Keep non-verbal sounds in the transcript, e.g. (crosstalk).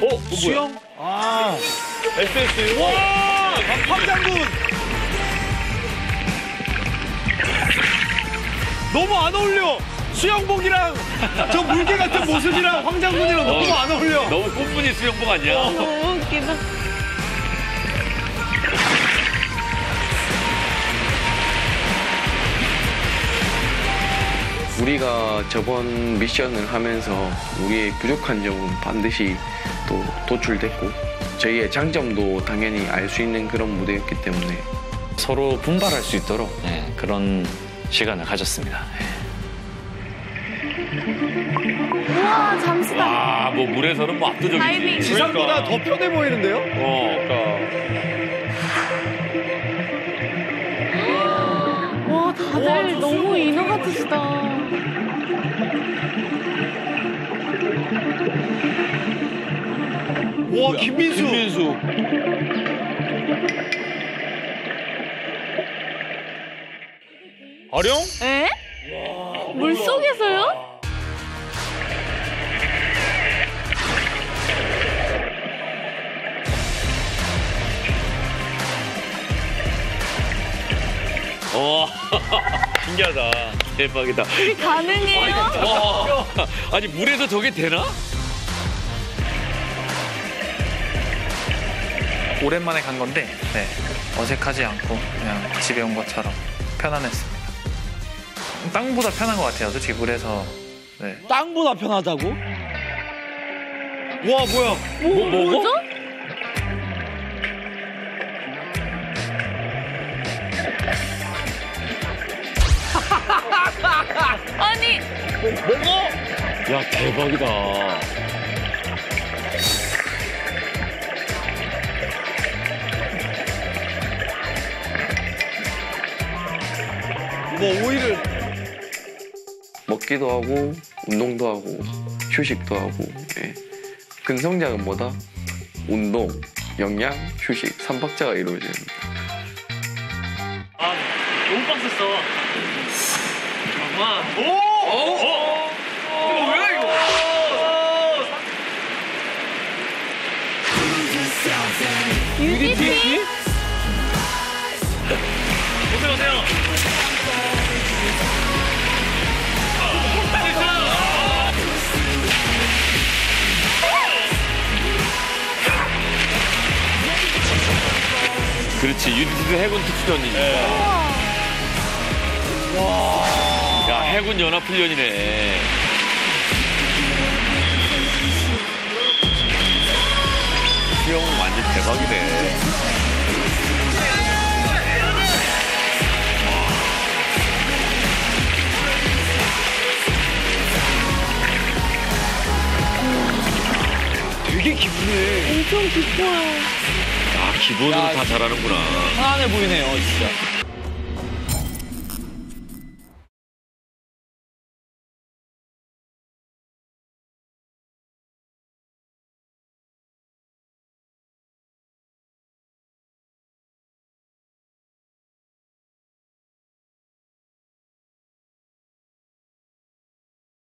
어? 수영? 아, SS. 와, 황장군. 너무 안 어울려. 수영복이랑 저 물개 같은 모습이랑 황장군이랑 너무 안 어울려. 너무 꽃무늬 수영복 아니야? 너무 웃기다. 우리가 저번 미션을 하면서 우리의 부족한 점은 반드시 또 도출됐고 저희의 장점도 당연히 알 수 있는 그런 무대였기 때문에 서로 분발할 수 있도록 예, 그런 시간을 가졌습니다. 우와, 잠시만. 와, 뭐 물에서는 뭐 압도적이지. 다이빙. 지상보다 더 편해 보이는데요? 어. (gasps) 와, 다들 너무 인어 같으시다. 와, 김민수. 김민수. 어룡? 에? 물 속에서요? 어. (laughs) 신기하다. 대박이다. 그게 가능해요? 와. 아니 물에서 저게 되나? 오랜만에 간 건데 네, 어색하지 않고 그냥 집에 온 것처럼 편안했습니다. 땅보다 편한 것 같아요. 솔직히 물에서 네. 땅보다 편하다고? 와, 뭐야. 뭐, 뭐죠? (laughs) 아니, 야 대박이다. 뭐 오이를. 먹기도 하고 운동도 하고 휴식도 하고 예. 근성장은 뭐다? 운동, 영양, 휴식, 삼박자가 이루어져야 됩니다. 너무 빡셌어. 와, UDT? 오세요 오세요. 그렇지 유니티드 해군 특수전이니까. 야 해군 연합훈련이네. 수영 완전 대박이네. 되게 깊네. 엄청 깊어요. 아 기본으로 다 잘하는구나. 편안해 보이네요, 진짜.